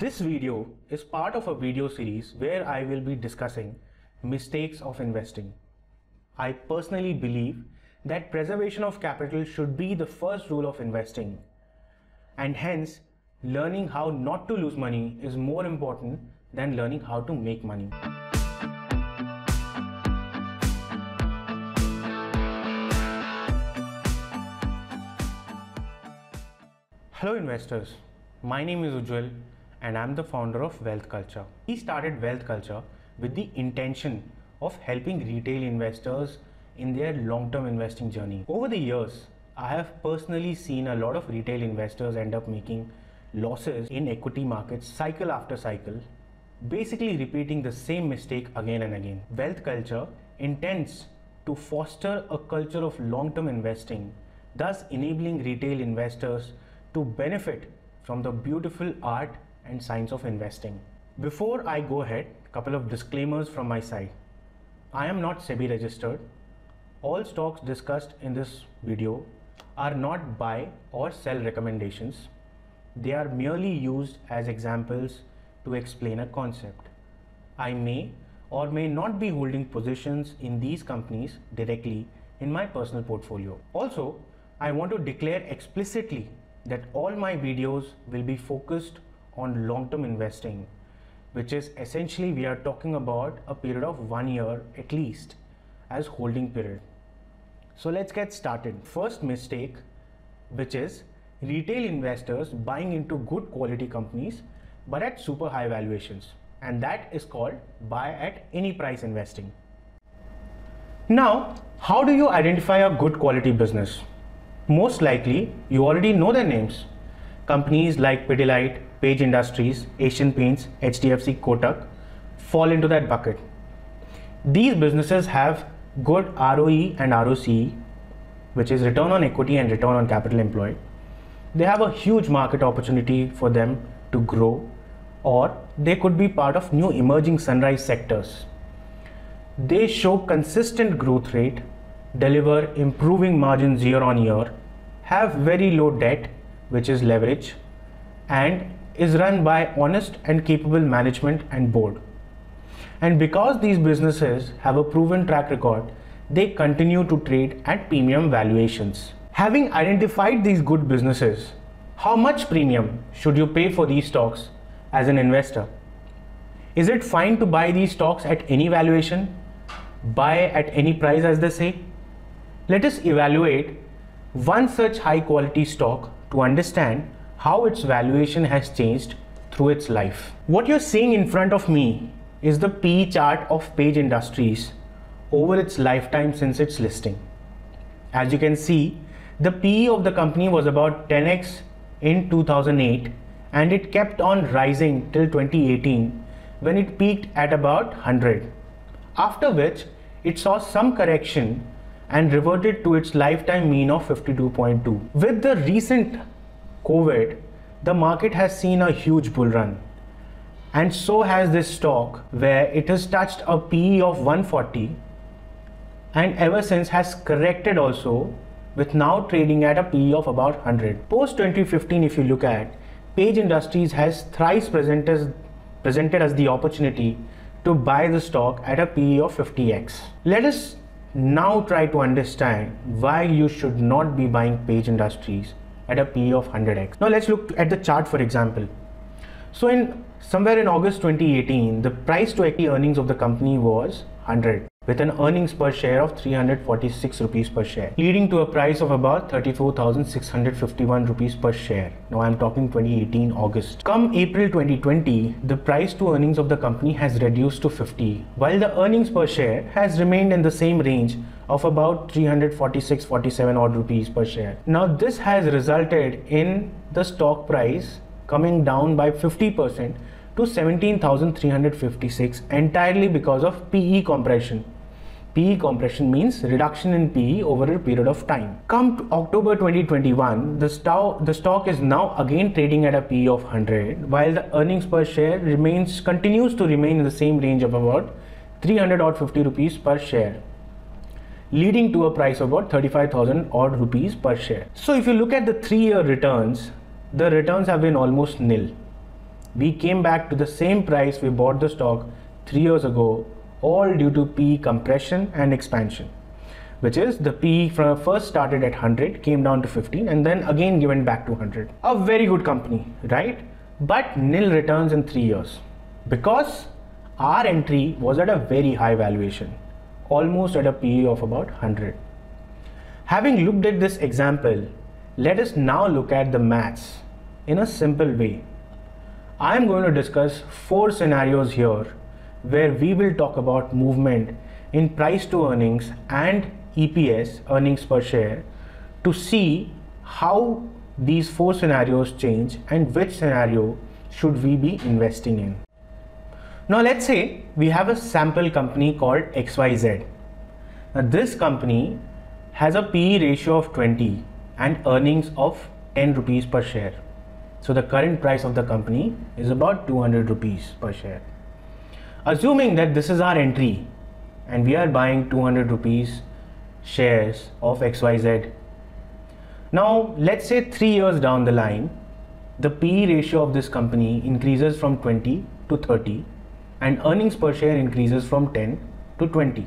This video is part of a video series where I will be discussing mistakes of investing. I personally believe that preservation of capital should be the first rule of investing and hence learning how not to lose money is more important than learning how to make money. Hello investors, my name is Ujjawal and I'm the founder of Wealth Culture. We started Wealth Culture with the intention of helping retail investors in their long-term investing journey. Over the years, I have personally seen a lot of retail investors end up making losses in equity markets cycle after cycle, basically repeating the same mistake again and again. Wealth Culture intends to foster a culture of long-term investing, thus enabling retail investors to benefit from the beautiful art and science of investing. Before I go ahead, couple of disclaimers from my side. I am not SEBI registered. All stocks discussed in this video are not buy or sell recommendations. They are merely used as examples to explain a concept. I may or may not be holding positions in these companies directly in my personal portfolio. Also, I want to declare explicitly that all my videos will be focused on long-term investing, which is essentially we are talking about a period of one year at least as holding period. So let's get started. First mistake, which is retail investors buying into good quality companies but at super high valuations and that is called buy at any price investing. Now, how do you identify a good quality business? Most likely, you already know their names. Companies like Pidilite, Page Industries, Asian Paints, HDFC, Kotak fall into that bucket. These businesses have good ROE and ROCE, which is return on equity and return on capital employed. They have a huge market opportunity for them to grow, or they could be part of new emerging sunrise sectors. They show consistent growth rate, deliver improving margins year on year, have very low debt, which is leverage, and is run by honest and capable management and board. And because these businesses have a proven track record, they continue to trade at premium valuations. Having identified these good businesses, how much premium should you pay for these stocks as an investor? Is it fine to buy these stocks at any valuation? Buy at any price, as they say? Let us evaluate one such high quality stock to understand how its valuation has changed through its life. What you're seeing in front of me is the P chart of Page Industries over its lifetime since its listing. As you can see, the PE of the company was about 10x in 2008 and it kept on rising till 2018 when it peaked at about 100. After which it saw some correction and reverted to its lifetime mean of 52.2. With the recent COVID, the market has seen a huge bull run. And so has this stock where it has touched a PE of 140 and ever since has corrected also with now trading at a PE of about 100. Post 2015 if you look at, Page Industries has thrice presented, presented us the opportunity to buy the stock at a PE of 50x. Let us now try to understand why you should not be buying Page Industries at a PE of 100x. Now let's look at the chart for example. So in somewhere in August 2018, the price to equity earnings of the company was 100 with an earnings per share of 346 rupees per share, leading to a price of about 34,651 rupees per share. Now I'm talking 2018 August. Come April 2020, the price to earnings of the company has reduced to 50, while the earnings per share has remained in the same range of about 346 47 odd rupees per share. Now this has resulted in the stock price coming down by 50% to 17,356 entirely because of PE compression. PE compression means reduction in PE over a period of time. Come October 2021, the, stock, the stock is now again trading at a PE of 100, while the earnings per share remains continues to remain in the same range of about 300 or 50 rupees per share leading to a price of about 35,000 odd rupees per share. So if you look at the three year returns, the returns have been almost nil. we came back to the same price we bought the stock three years ago, all due to PE compression and expansion, which is the PE from first started at 100, came down to 15, and then again given back to 100. A very good company, right? But nil returns in three years because our entry was at a very high valuation, almost at a PE of about 100. Having looked at this example, let us now look at the maths in a simple way. I am going to discuss four scenarios here where we will talk about movement in price to earnings and EPS, earnings per share, to see how these four scenarios change and which scenario should we be investing in. Now let's say we have a sample company called XYZ. Now this company has a PE ratio of 20 and earnings of 10 rupees per share. So the current price of the company is about 200 rupees per share. Assuming that this is our entry and we are buying 200 rupees shares of XYZ. Now, let's say three years down the line, the PE ratio of this company increases from 20 to 30 and earnings per share increases from 10 to 20.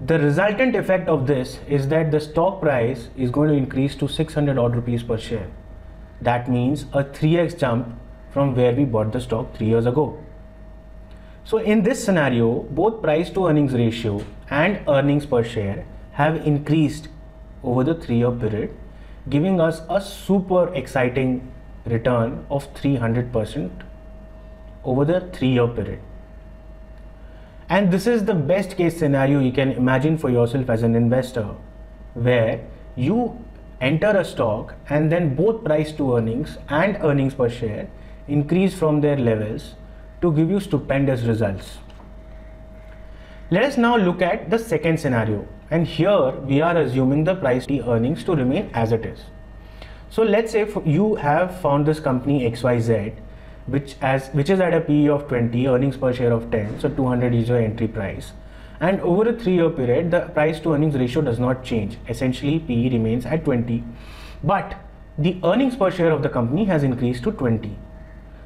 The resultant effect of this is that the stock price is going to increase to 600 odd rupees per share. That means a 3x jump from where we bought the stock 3 years ago. So in this scenario, both price to earnings ratio and earnings per share have increased over the three year period, giving us a super exciting return of 300% over the three year period. And this is the best case scenario you can imagine for yourself as an investor, where you enter a stock and then both price to earnings and earnings per share increase from their levels to give you stupendous results. Let us now look at the second scenario and here we are assuming the price to earnings to remain as it is. So let's say you have found this company XYZ which as which is at a PE of 20 earnings per share of 10 so 200 is your entry price and over a 3 year period the price to earnings ratio does not change essentially PE remains at 20 but the earnings per share of the company has increased to 20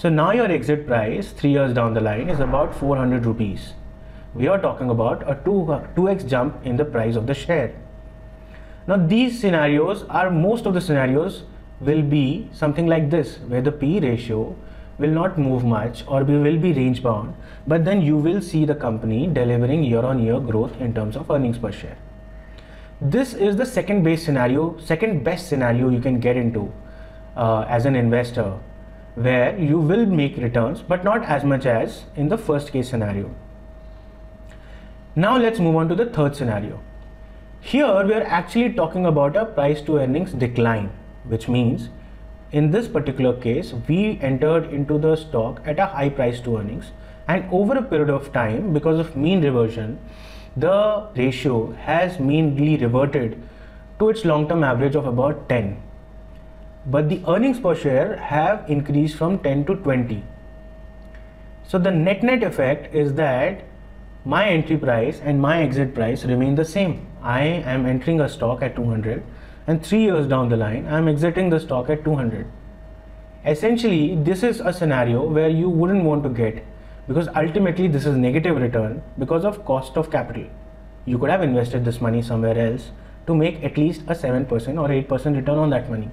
so now your exit price three years down the line is about 400 rupees. We are talking about a 2, 2x jump in the price of the share. Now these scenarios are most of the scenarios will be something like this where the P ratio will not move much or we will be range bound but then you will see the company delivering year on year growth in terms of earnings per share. This is the second base scenario, second best scenario you can get into uh, as an investor where you will make returns but not as much as in the first case scenario. Now let's move on to the third scenario. Here we are actually talking about a price to earnings decline which means in this particular case we entered into the stock at a high price to earnings and over a period of time because of mean reversion the ratio has meanly reverted to its long term average of about 10 but the earnings per share have increased from 10 to 20. So the net net effect is that my entry price and my exit price remain the same. I am entering a stock at 200 and 3 years down the line I am exiting the stock at 200. Essentially this is a scenario where you wouldn't want to get because ultimately this is negative return because of cost of capital. You could have invested this money somewhere else to make at least a 7% or 8% return on that money.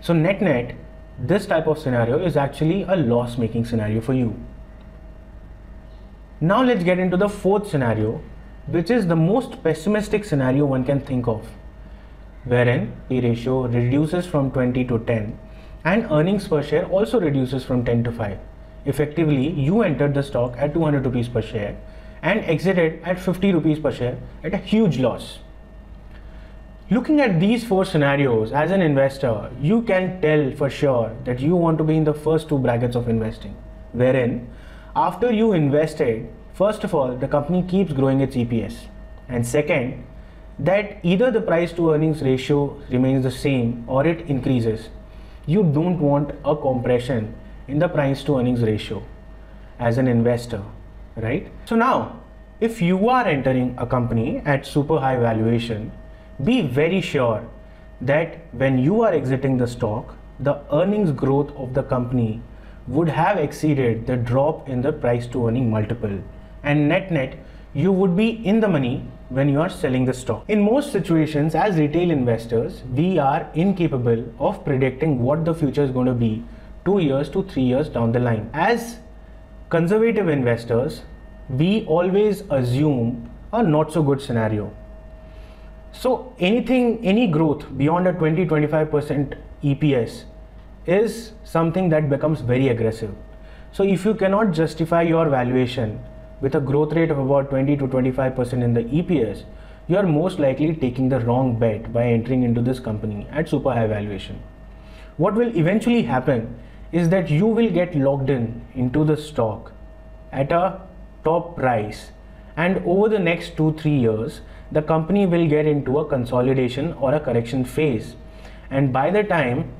So net net, this type of scenario is actually a loss making scenario for you. Now let's get into the fourth scenario, which is the most pessimistic scenario one can think of, wherein P ratio reduces from 20 to 10 and earnings per share also reduces from 10 to 5. Effectively, you entered the stock at 200 rupees per share and exited at 50 rupees per share at a huge loss. Looking at these four scenarios as an investor, you can tell for sure that you want to be in the first two brackets of investing, wherein after you invested, first of all, the company keeps growing its EPS, and second, that either the price to earnings ratio remains the same or it increases. You don't want a compression in the price to earnings ratio as an investor, right? So now, if you are entering a company at super high valuation, be very sure that when you are exiting the stock, the earnings growth of the company would have exceeded the drop in the price to earning multiple and net net you would be in the money when you are selling the stock. In most situations as retail investors we are incapable of predicting what the future is going to be 2 years to 3 years down the line. As conservative investors we always assume a not so good scenario. So anything any growth beyond a 20 25% EPS is something that becomes very aggressive. So if you cannot justify your valuation with a growth rate of about 20 to 25% in the EPS, you are most likely taking the wrong bet by entering into this company at super high valuation. What will eventually happen is that you will get locked in into the stock at a top price and over the next 2 3 years the company will get into a consolidation or a correction phase and by the time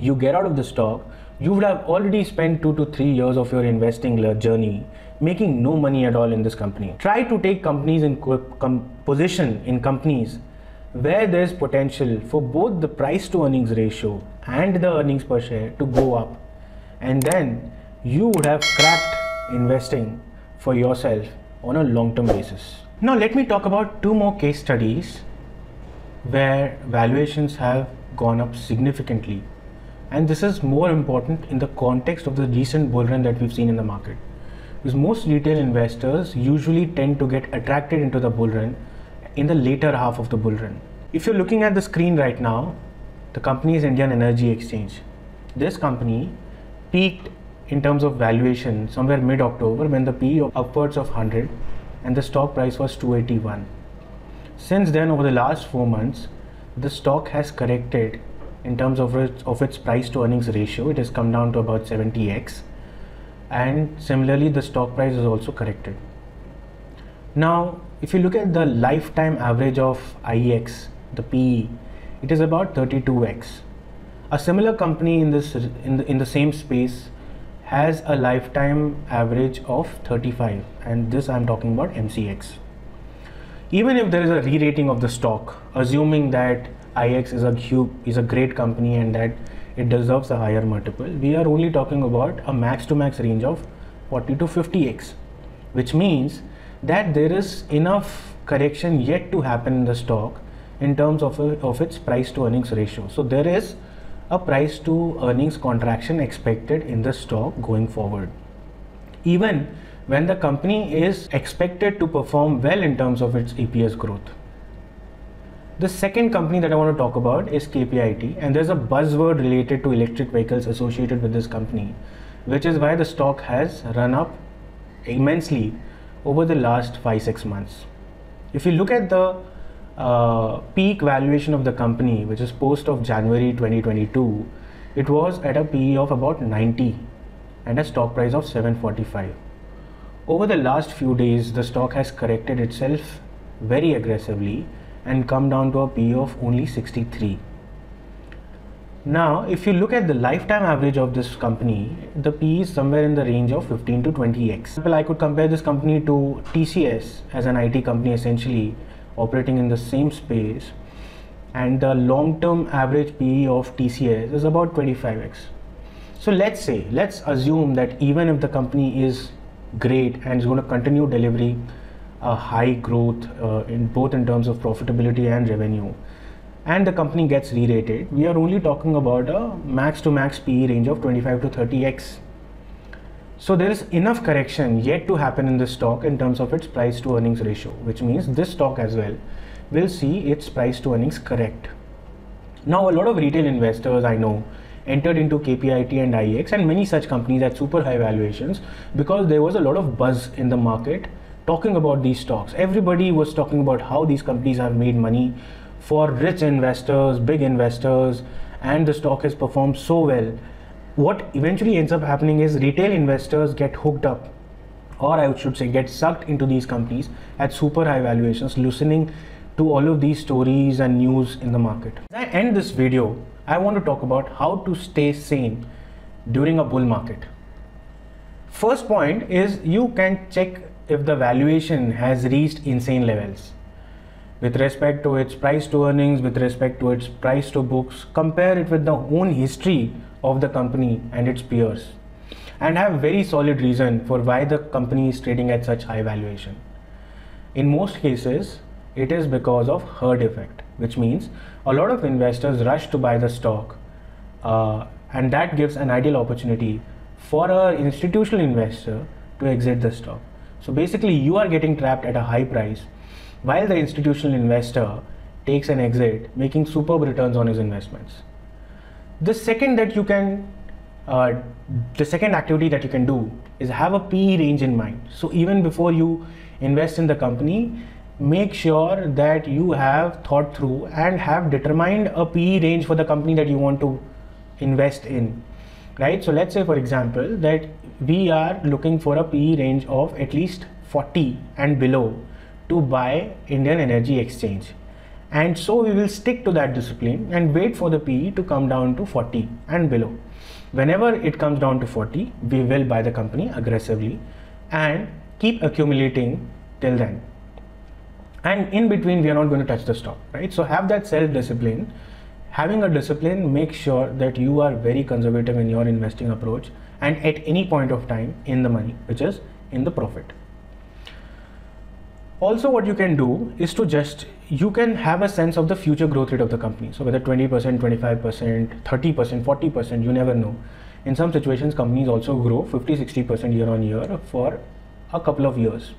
you get out of the stock, you would have already spent two to three years of your investing journey making no money at all in this company. Try to take companies in com- position in companies where there's potential for both the price to earnings ratio and the earnings per share to go up, and then you would have cracked investing for yourself on a long term basis. Now, let me talk about two more case studies where valuations have gone up significantly and this is more important in the context of the recent bull run that we've seen in the market. Because most retail investors usually tend to get attracted into the bull run in the later half of the bull run. If you're looking at the screen right now, the company is Indian Energy Exchange. This company peaked in terms of valuation somewhere mid October when the PE upwards of 100 and the stock price was 281. Since then, over the last four months, the stock has corrected in terms of its, of its price to earnings ratio it has come down to about 70x and similarly the stock price is also corrected. Now if you look at the lifetime average of IEX the PE it is about 32x a similar company in this in the, in the same space has a lifetime average of 35 and this I'm talking about MCX even if there is a re-rating of the stock assuming that IEX is a huge, is a great company and that it deserves a higher multiple. We are only talking about a max to max range of 40 to 50x, which means that there is enough correction yet to happen in the stock in terms of, a, of its price to earnings ratio. So there is a price to earnings contraction expected in the stock going forward. Even when the company is expected to perform well in terms of its EPS growth. The second company that I want to talk about is KPIT, and there's a buzzword related to electric vehicles associated with this company, which is why the stock has run up immensely over the last 5 6 months. If you look at the uh, peak valuation of the company, which is post of January 2022, it was at a PE of about 90 and a stock price of 745. Over the last few days, the stock has corrected itself very aggressively and come down to a PE of only 63. Now, if you look at the lifetime average of this company, the PE is somewhere in the range of 15 to 20x. Well, I could compare this company to TCS as an IT company essentially operating in the same space and the long-term average PE of TCS is about 25x. So let's say, let's assume that even if the company is great and is going to continue delivery a high growth uh, in both in terms of profitability and revenue. And the company gets re-rated. We are only talking about a max to max PE range of 25 to 30x so there is enough correction yet to happen in this stock in terms of its price to earnings ratio which means this stock as well will see its price to earnings correct. Now a lot of retail investors I know entered into KPIT and IEX and many such companies at super high valuations because there was a lot of buzz in the market talking about these stocks. Everybody was talking about how these companies have made money for rich investors, big investors, and the stock has performed so well. What eventually ends up happening is retail investors get hooked up, or I should say, get sucked into these companies at super high valuations, listening to all of these stories and news in the market. As I end this video, I want to talk about how to stay sane during a bull market. First point is you can check if the valuation has reached insane levels with respect to its price to earnings, with respect to its price to books, compare it with the own history of the company and its peers. and have very solid reason for why the company is trading at such high valuation. In most cases, it is because of herd effect, which means a lot of investors rush to buy the stock, uh, and that gives an ideal opportunity for an institutional investor to exit the stock. So basically, you are getting trapped at a high price while the institutional investor takes an exit, making superb returns on his investments. The second that you can, uh, the second activity that you can do is have a PE range in mind. So even before you invest in the company, make sure that you have thought through and have determined a PE range for the company that you want to invest in. Right? So let's say, for example, that we are looking for a PE range of at least 40 and below to buy Indian Energy Exchange. And so we will stick to that discipline and wait for the PE to come down to 40 and below. Whenever it comes down to 40, we will buy the company aggressively and keep accumulating till then. And in between, we are not going to touch the stock, right? So have that self discipline. Having a discipline makes sure that you are very conservative in your investing approach and at any point of time in the money, which is in the profit. Also what you can do is to just you can have a sense of the future growth rate of the company. So whether 20% 25% 30% 40% you never know. In some situations companies also grow 50 60% year on year for a couple of years.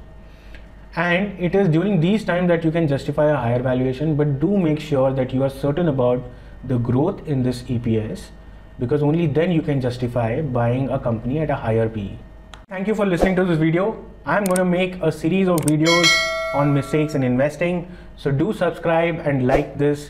And it is during these times that you can justify a higher valuation but do make sure that you are certain about the growth in this eps because only then you can justify buying a company at a higher pe thank you for listening to this video. I'm going to make a series of videos on mistakes in investing. So do subscribe and like this